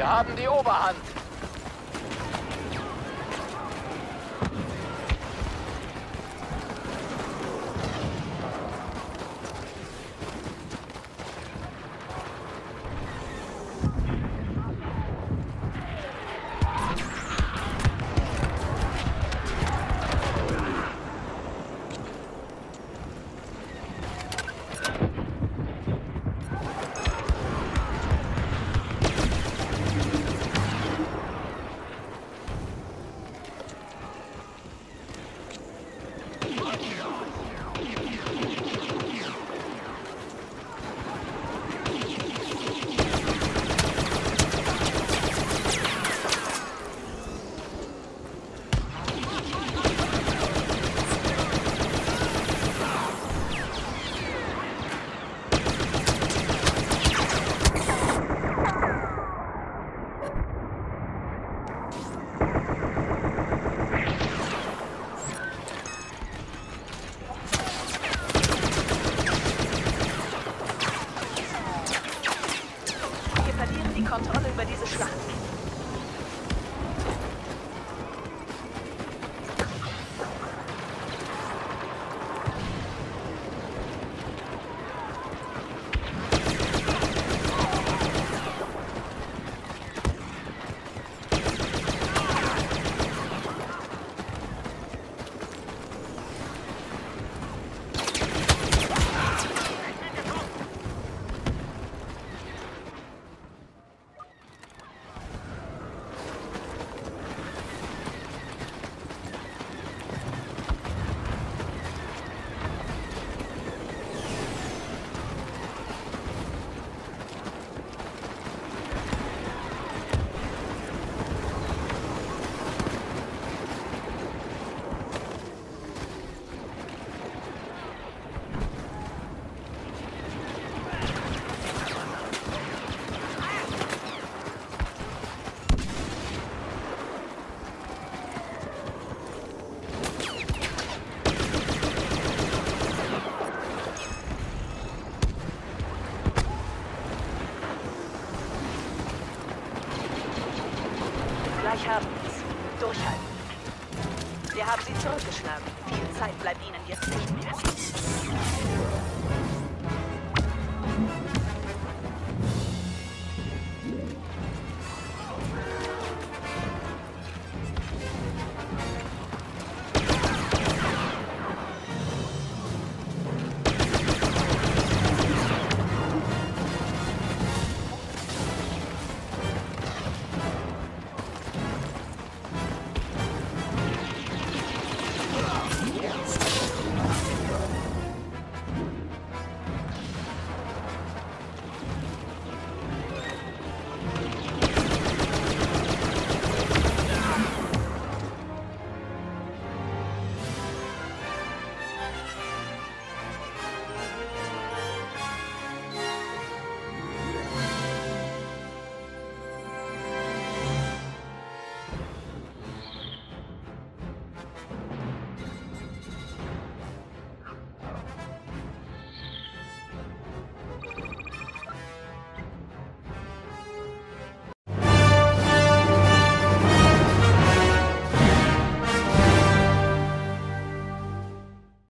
Wir haben die Oberhand. Gleich haben wir es. Durchhalten. Wir haben sie zurückgeschlagen. Viel Zeit bleibt ihnen jetzt nicht mehr.